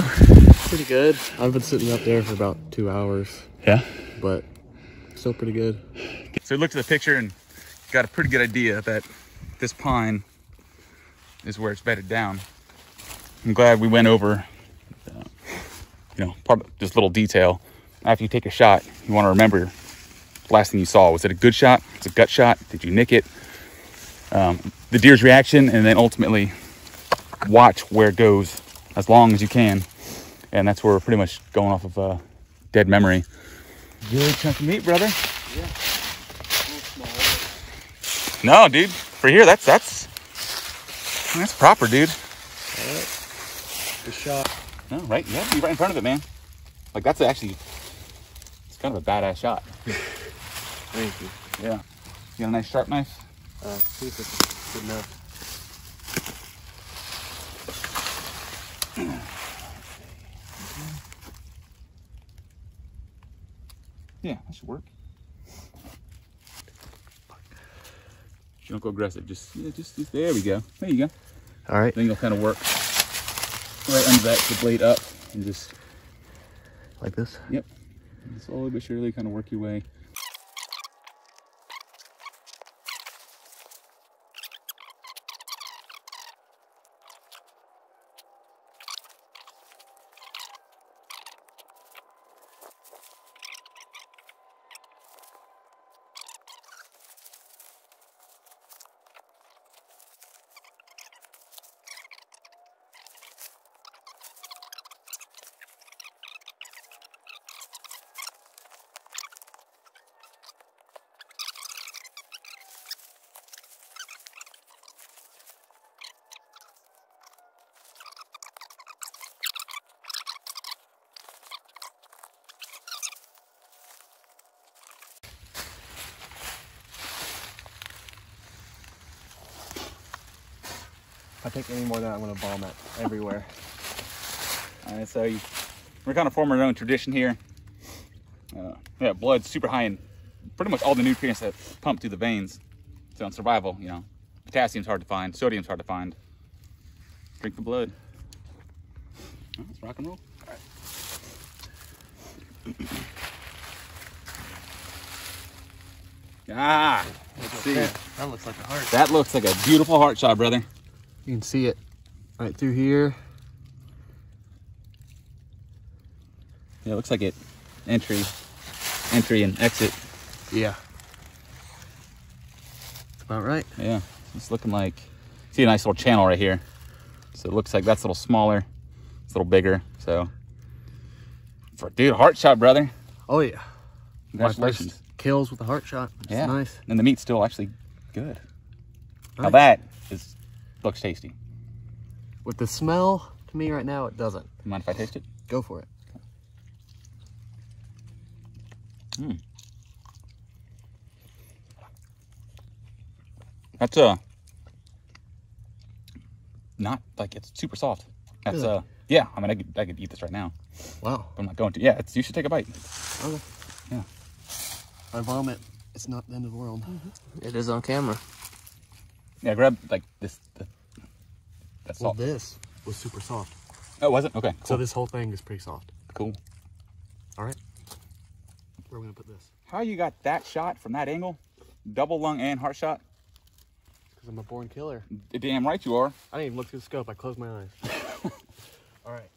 Pretty good. I've been sitting up there for about two hours, Yeah. but still pretty good. So we looked at the picture and got a pretty good idea that this pine is where it's bedded down. I'm glad we went over, uh, you know, part of this little detail. After you take a shot, you want to remember the last thing you saw. Was it a good shot? Was it a gut shot? Did you nick it? Um, the deer's reaction, and then ultimately watch where it goes as long as you can. And that's where we're pretty much going off of uh, dead memory. Good chunk of meat, brother. Yeah. No, dude. For here, that's that's that's proper, dude. Good shot. No, right? Yeah, be right in front of it, man. Like that's actually it's kind of a badass shot. Thank you. Yeah. You got a nice sharp knife? Uh, see if it's good enough. Yeah, that should work. Don't go aggressive. Just, yeah, just, just there we go. There you go. All right. Then you'll kind of work right under that, the blade up, and just Like this? Yep. Slowly but surely kind of work your way. If I take any more of that, I'm gonna bomb it everywhere. All right, so you, we're kind of forming our own tradition here. Uh, yeah, blood's super high in pretty much all the nutrients that pump through the veins. So in survival, you know, potassium's hard to find, sodium's hard to find. Drink the blood. All right, let's rock and roll. Ah, let's see. That looks like a heart. That looks like a beautiful heart shot, brother. You can see it right through here. Yeah, it looks like it entry, entry and exit. Yeah. That's about right. Yeah, it's looking like, see a nice little channel right here. So it looks like that's a little smaller, it's a little bigger. So, for dude, heart shot, brother. Oh yeah. Congratulations. kills with a heart shot. It's Yeah, nice. And the meat's still actually good. Now Nice. that is looks tasty. With the smell, to me right now, it doesn't. You mind if I taste it? Go for it. That's uh, not like it's super soft. That's Really? uh, yeah. I mean, I could I could eat this right now, Wow. but I'm not going to. Yeah, it's, you should take a bite. Okay. Yeah. I vomit. It's not the end of the world. It is on camera. Yeah, grab like this. The, that's Well, soft. this was super soft. oh, was it? Okay, So this whole thing is pretty soft. cool. All right. Where are we gonna put this? How you got that shot from that angle? Double lung and heart shot? Because I'm a born killer. Damn right you are. I didn't even look through the scope. I closed my eyes. All right.